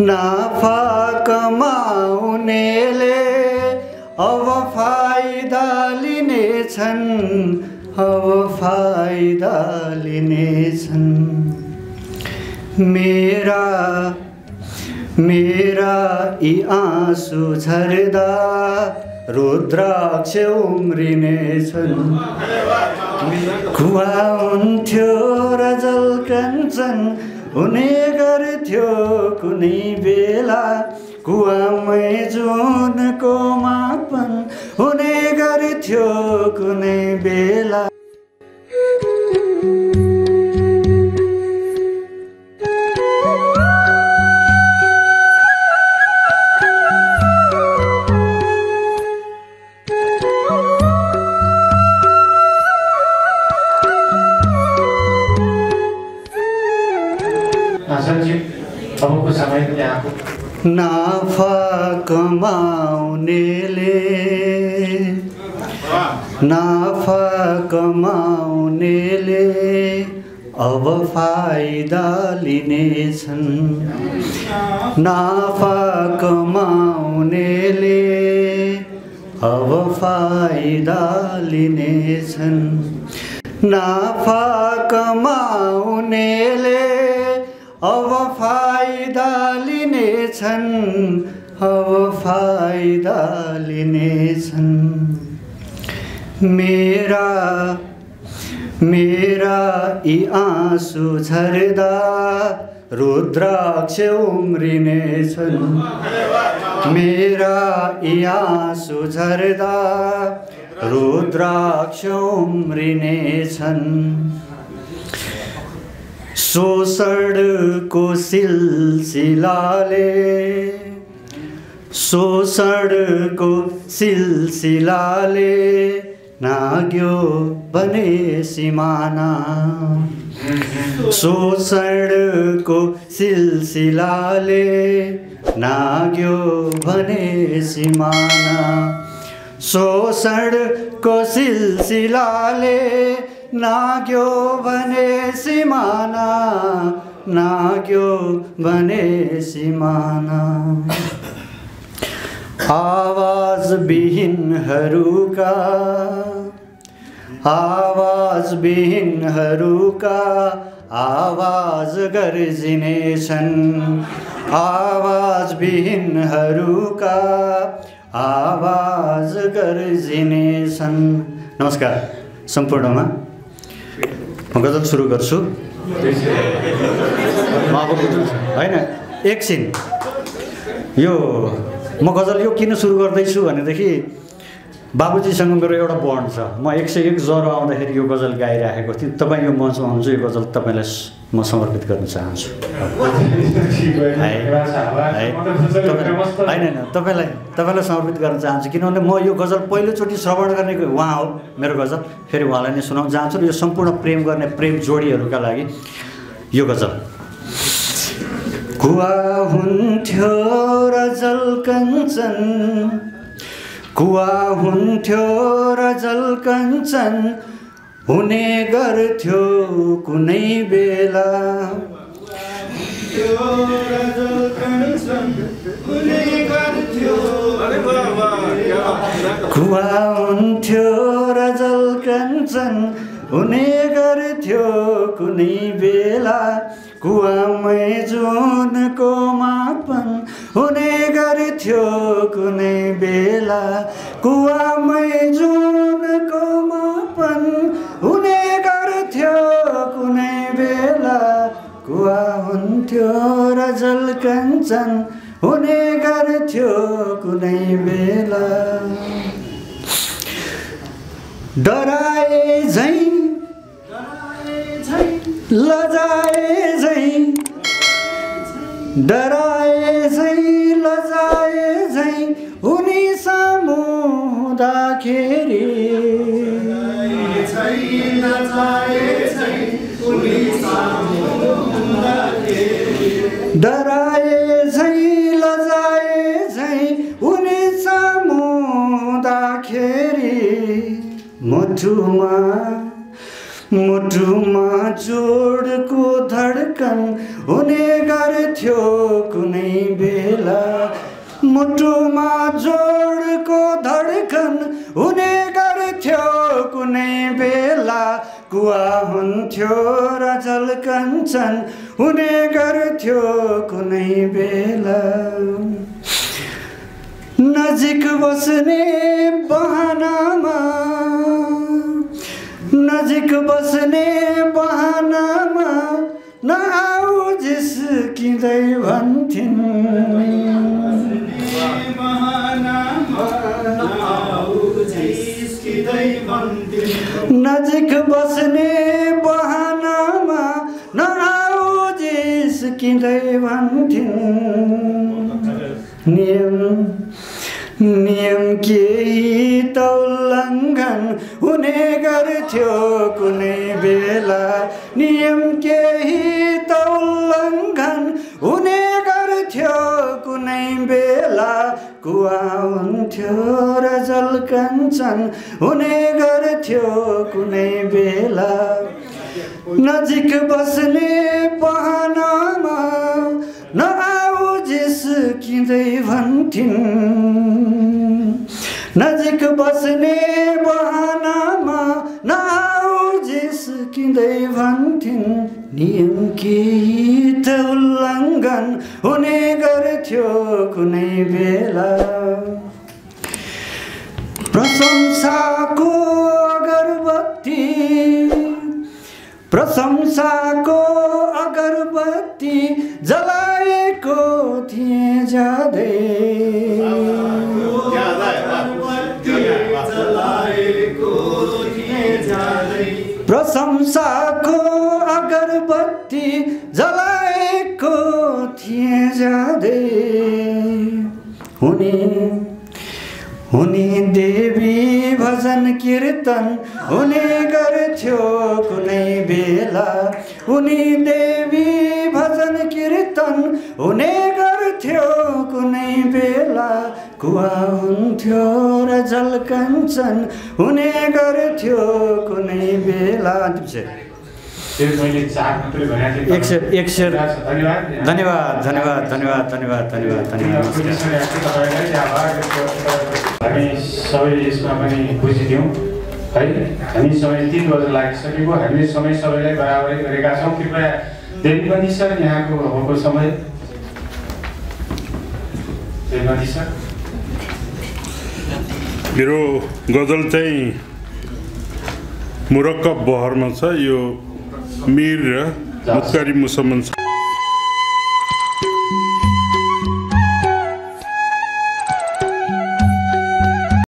नाफा कमाउनेले अब फाइदा लिनेछन् अब फाइदा लिनेछन्। मेरा मेरा यी आँसु झर्दा रुद्राक्ष उम्रिनेछन्। खुवा हुन्थ्यो र जलकन्छन् हुने गर्थ्यो कुनै बेला। कुवामै जुनको मापन हुने गर्थ्यो कुनै बेला। नाफा कमाउनेले। नाफा कमाउनेले अब फाइदा लिनेछन्। नाफा कमाउनेले अब फाइदा लिनेछन्। नाफा कमाउनेले अब फाइदा लिनेछन् अब फाइदा लिनेछन्। मेरा मेरा यी आँसु झर्दा रुद्राक्ष उम्रिनेछन्। मेरा यी आँसु झर्दा रुद्राक्ष उम्रिनेछन्। शोषण को सिलसिला ले। शोषण को सिलसिला ले। नाग्यो बने सिमाना। शोषण को सिलसिला ले। नाग्यो बने सिमाना। शोषण को सिलसिला ले। नाग्यो भने सिमाना? नाग्यो भने सिमाना? आवाज़ विहीनहरूका आवाज़ बिहीन विहीनहरूका आवाज़ गर्जिनेछन् आवाज़ बिहीन विहीनहरूका आवाज़ गर्जिनेछन् नमस्कार सम्पूर्णमा म गजल सुरु गर्छु होइन एकछिन यो म गजल यो किन सुरु गर्दैछु भनेदेखि बाबुजीसँग मेरो एउटा बन्ड छ। म एक सय एक ज्वरो आउँदाखेरि यो गजल गाइराखेको थिएँ। तपाईँ यो मञ्चमा हुनुहुन्छ यो गजल तपाईँलाई म समर्पित गर्न चाहन्छु। है। है तपाईँ- होइन होइन तपाईँलाई तपाईँलाई समर्पित गर्न चाहन्छु। किनभने म यो गजल पहिलोचोटि श्रवण गर्ने उहाँ हो मेरो गजल। फेरि उहाँलाई नै सुनाउन चाहन्छु र यो सम्पूर्ण प्रेम गर्ने प्रेम जोडीहरूका लागि यो गजल। कुवा हुन्थ्यो र जलकञ्चन। कुवा हुन्थ्यो र जलकञ्चन हुने गर्थ्यो कुनै बेला। कुवा हुन्थ्यो र जलकञ्चन हुने गर्थ्यो कुनै बेला। कुवामै जुनको मापन हुने गर्थ्यो कुनै बेला कुवामै जुनको मापन हुने गर्थ्यो कुनै बेला। कुवा हुन्थ्यो र जलकञ्चन हुने गर्थ्यो कुनै बेला। डराए झै लजाए झै झै। उनी सामु हुँदाखेरि। डराए झै लजाए झै उनी सामु हुँदाखेरि। मुठुमा मुठुमा जोडको धड्कन हुने गर्थ्यो कुनै बेला। मुटुमा जोडको धड्कन हुने गर्थ्यो। कुनै बेला कुवा हुन्थ्यो र जलकञ्चन हुने गर्थ्यो कुनै बेला। नजिक बस्ने बहानामा नजिक बस्ने बहानामा नआउ जिस्किँदै भन्थिन्। नजिक बस्ने बहानामा नआउ जिस्किँदै नियम नियम केही त उल्लङ्घन हुने गर्थ्यो कुनै बेला। नियम केही त उल्लङ्घन हुने गर्थ्यो कुनै बेला। कुवा हुन्थ्यो र जलकञ्चन। हुने गर्थ्यो कुनै बेला। नजिक बस्ने बहानामा नआउ जिस्किँदै भन्थिन्। नजिक बस्ने बहानामा नआउ जिस्किँदै भन्थिन्। नियम केही त उल्लङ्घन हुने गर्थ्यो कुनै बेला। प्रशंसाको अगरबत्ती प्रशंसाको अगरबत्ती जलाएको थिएँ जाँदै। प्रशंसाको अगरबत्ती जलाएको थिएँ जाँदै। हुने हुने देवी भजन कीर्तन हुने गर्थ्यो कुनै बेला। हुने देवी भजन कीर्तन हुने गर्थ्यो कुनै बेला। कुवा हुन्थ्यो र जलकञ्चन हुने गर्थ्यो कुनै बेला। एक शेर एक शेर धन्यवाद धन्यवाद धन्यवाद धन्यवाद धन्यवाद धन्यवाद धन्यवाद हामी सबै यसमा पनि बुझिदियौँ है हामी समय तिन बजी लागिसकेको हामीले समय सबैलाई बराबरै गरेका छौँ कृपया देवीमती सर यहाँको अबको समय। देवीमती सर। मेरो गजल चाहिँ मुरक्कब बहरमा छ। यो मिर र मुक्तारी मुसम्मन